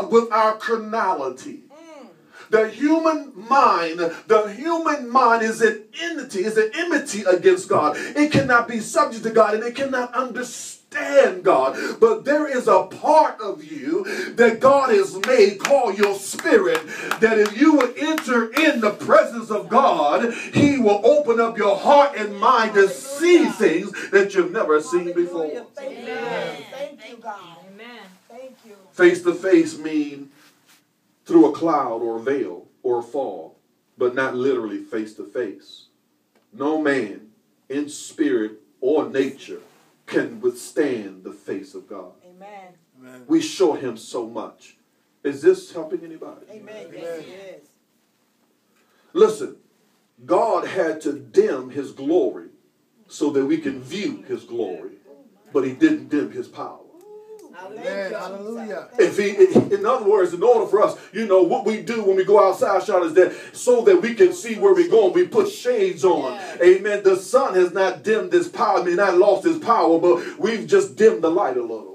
God with our carnality. The human mind, the human mind is an enmity, is an enmity against God. It cannot be subject to God and it cannot understand God. But there is a part of you that God has made called your spirit that if you would enter in the presence of God, He will open up your heart and mind to see things that you've never seen before. Amen. Thank you, God. Amen. Thank you. Face to face mean through a cloud or a veil or a fog, but not literally face to face. No man in spirit or nature can withstand the face of God. Amen. Amen. We show him so much. Is this helping anybody? Amen. Yes, it is. Listen, God had to dim his glory so that we can view his glory, but he didn't dim his power. Amen. Hallelujah. If he, in other words, in order for us, you know, what we do when we go outside, Sean, is that so that we can see where we're going, we put shades on. Amen. The sun has not dimmed his power, I mean, not lost his power, but we've just dimmed the light a little.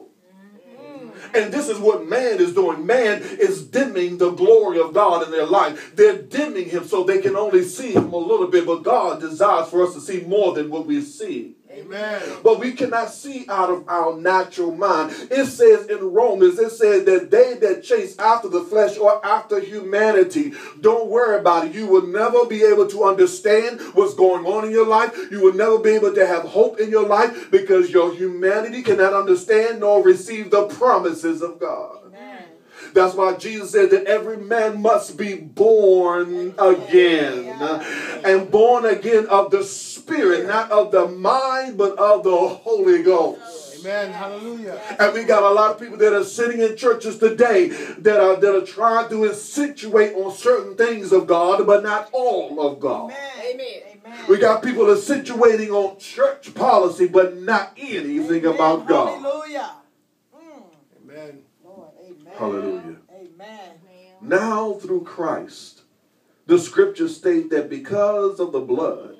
And this is what man is doing. Man is dimming the glory of God in their life. They're dimming him so they can only see him a little bit, but God desires for us to see more than what we see. Amen. But we cannot see out of our natural mind. It says in Romans, it says that they that chase after the flesh or after humanity, don't worry about it. You will never be able to understand what's going on in your life. You will never be able to have hope in your life because your humanity cannot understand nor receive the promises of God. Amen. That's why Jesus said that every man must be born again. And born again of the Spirit, not of the mind, but of the Holy Ghost. Amen. Hallelujah. And we got a lot of people that are sitting in churches today that are that are trying to situate on certain things of God, but not all of God. Amen. Amen. We got people that are situating on church policy, but not anything about God. Hallelujah. Mm. Amen. Lord, amen. Hallelujah. Amen. Now through Christ, the scriptures state that because of the blood,